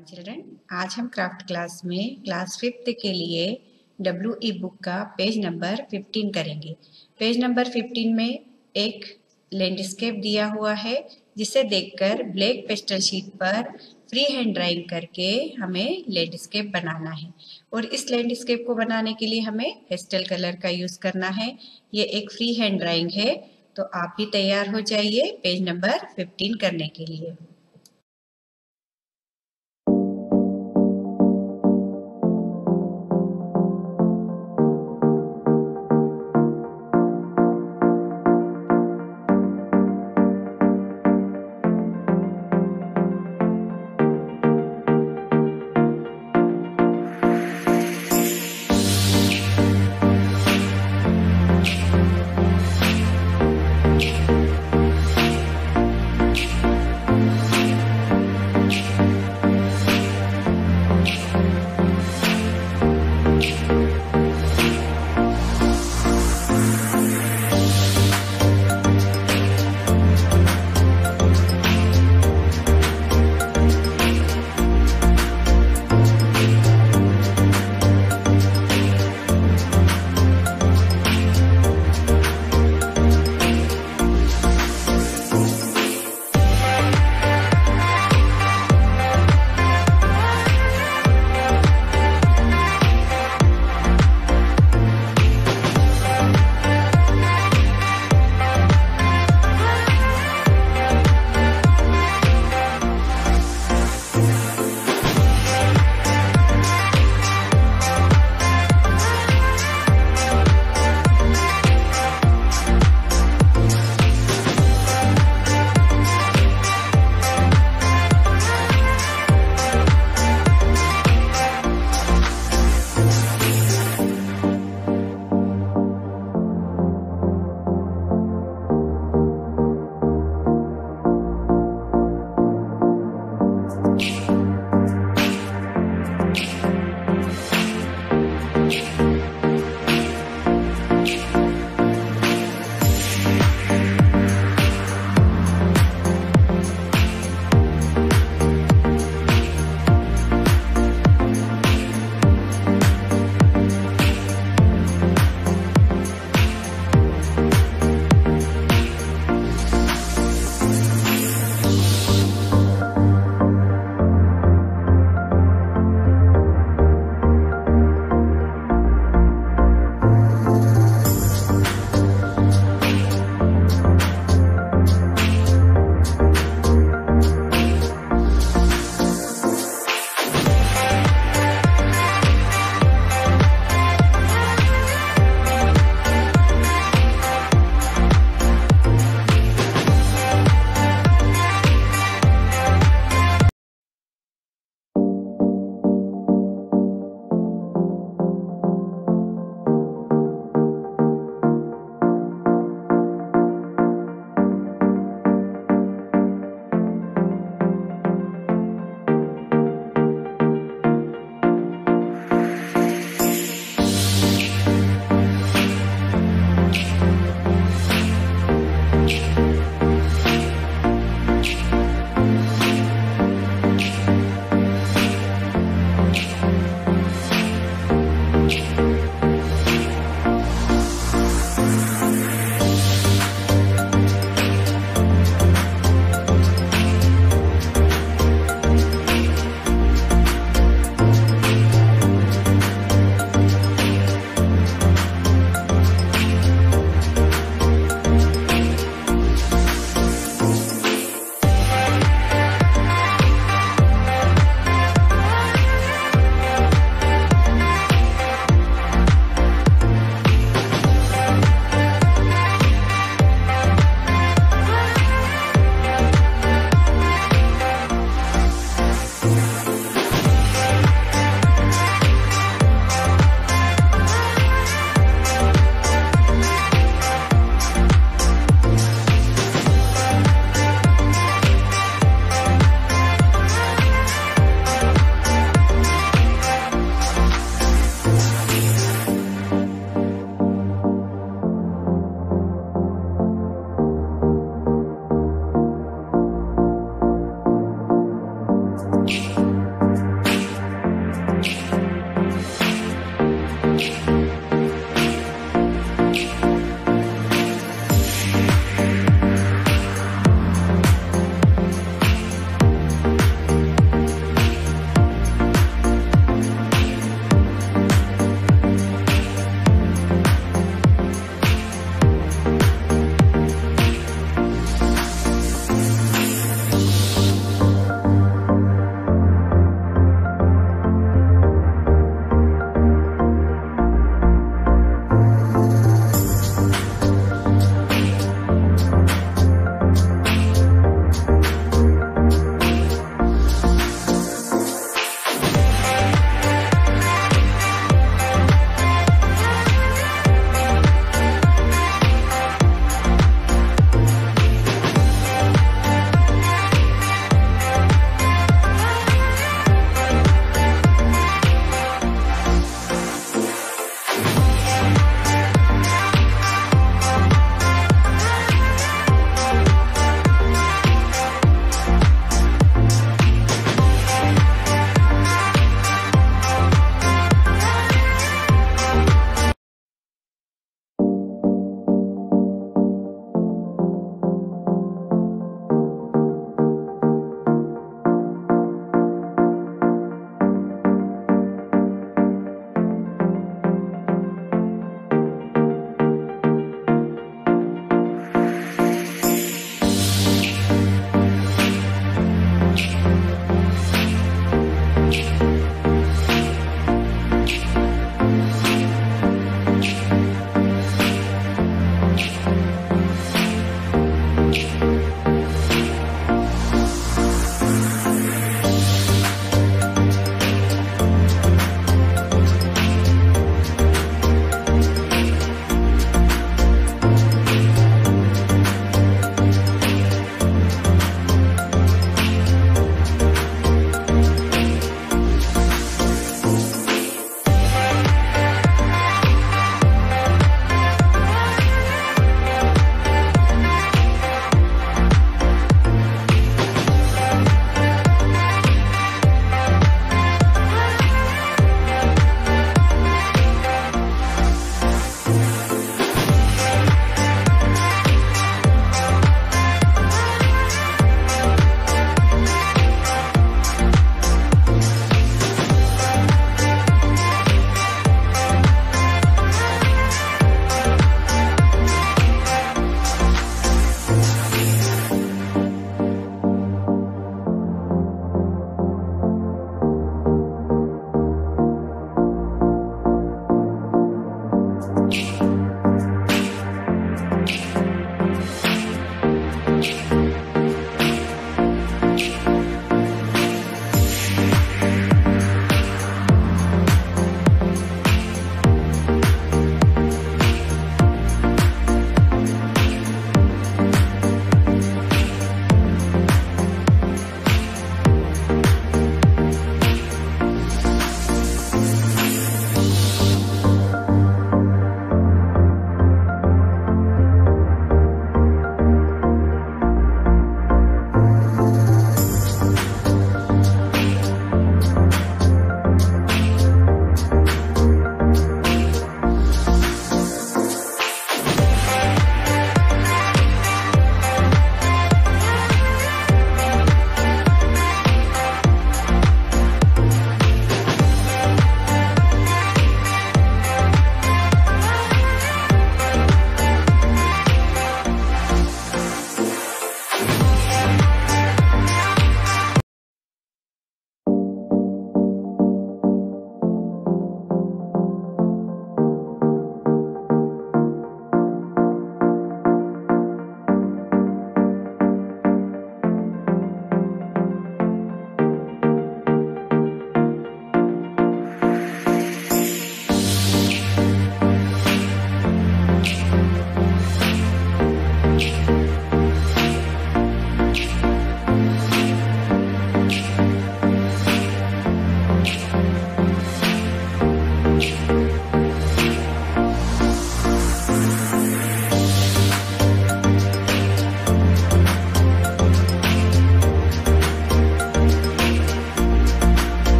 Ram children आज हम craft class में क्लास फिफ्थ के लिए डब्ल्यू ई बुक का पेज नंबर 15 करेंगे। पेज नंबर 15 में एक लैंडस्केप दिया हुआ है, जिसे देखकर ब्लैक पेस्टल शीट पर फ्री हैंड ड्राइंग करके हमें लैंडस्केप बनाना है। और इस लैंडस्केप को बनाने के लिए हमें पेस्टल कलर का यूज़ करना है। ये एक फ्री हैंड ड्राइंग है तो आप भी तैयार हो जाइए पेज नंबर 15 करने के लिए।